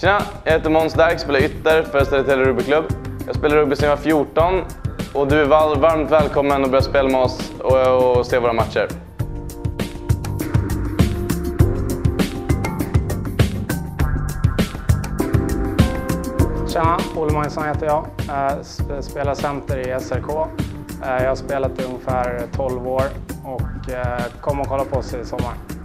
Tjena, jag heter Måns Dark, spelar ytter för Södertälje Rugbyklubb. Jag spelar rugby sedan jag var 14 och du är varmt välkommen att börja spela med oss och, och se våra matcher. Tjena, Olle Magnusson heter jag. Jag spelar center i SRK. Eh, jag har spelat i ungefär 12 år och eh, kom och kolla på oss i sommar.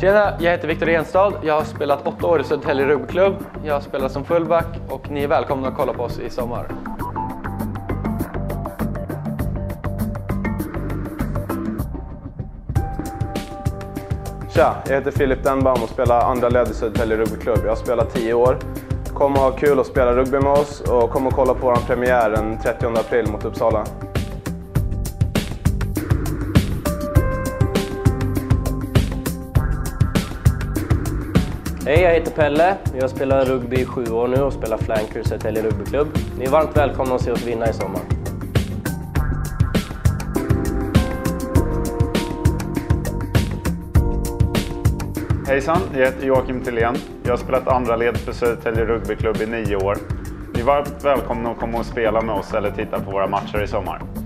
Tjena, jag heter Viktor Enstad. Jag har spelat åtta år i Södertälje Rugbyklubb. Jag spelar som fullback och ni är välkomna att kolla på oss i sommar. Tja, jag heter Filip Denbaum och spelar andra led i Södertälje Rugbyklubb. Jag har spelat 10 år. Kom och ha kul och spela rugby med oss och kom och kolla på vår premiär den 30 april mot Uppsala. Hej, jag heter Pelle. Jag spelar rugby i sju år nu och spelar flanker i Södertälje Rugbyklubb. Ni är varmt välkomna att se oss vinna i sommar. Hejsan, jag heter Joakim Tillén. Jag har spelat andra led för Södertälje Rugbyklubb i nio år. Ni är varmt välkomna att komma och spela med oss eller titta på våra matcher i sommar.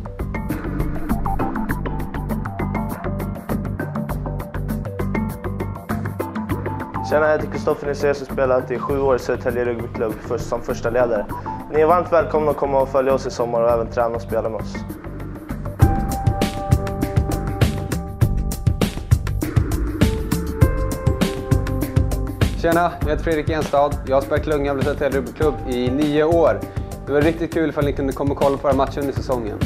Tjena, jag heter Kristoffer Nisseus och spelat i sju år i Södertälje Rugbyklubb först, som första ledare. Ni är varmt välkomna att komma och följa oss i sommar och även träna och spela med oss. Tjena, jag heter Fredrik Enstad. Jag har spelat klunga med Södertälje Rugbyklubb i nio år. Det var riktigt kul ifall ni kunde komma och kolla på våra matcher under säsongen.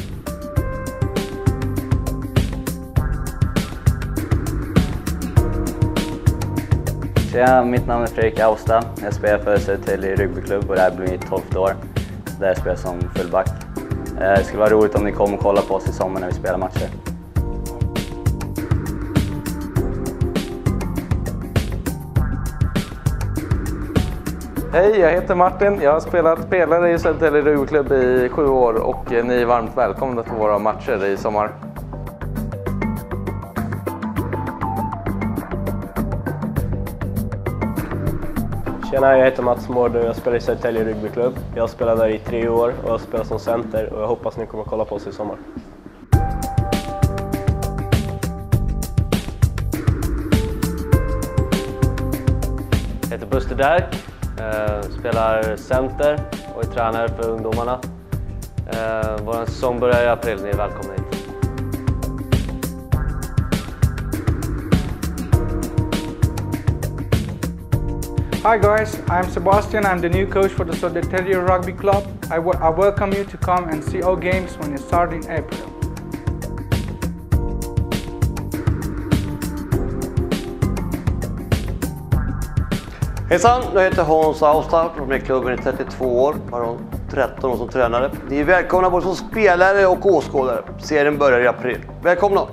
Tjena, mitt namn är Fredrik Austa. Jag spelar för Södertälje Rugbyklubb och det här blir mitt tolfte år. Där jag spelar som fullback. Eh, det skulle vara roligt om ni kom och kollade på oss i sommar när vi spelar matcher. Hej, jag heter Martin. Jag har spelat spelare i Södertälje Rugbyklubb i sju år och ni är varmt välkomna till våra matcher i sommar. Tjena, jag heter Mats Mård och jag spelar i Södertälje Rugbyklubb. Jag har spelat där i tre år och jag spelar som center och jag hoppas ni kommer kolla på oss i sommar. Jag heter Buster Därk, eh, spelar center och är tränare för ungdomarna. Eh, vår säsong börjar i april, ni är välkomna hit. Hi guys, I'm Sebastian. I'm the new coach for the Södertälje Rugby Club. I, I welcome you to come and see our games when it start in April. Hejsan, jag heter Hans Austa, varit med i klubben i 32 år, har 13 år som tränare. Ni är välkomna både som spelare och åskådare. Serien börjar i april. Välkomna!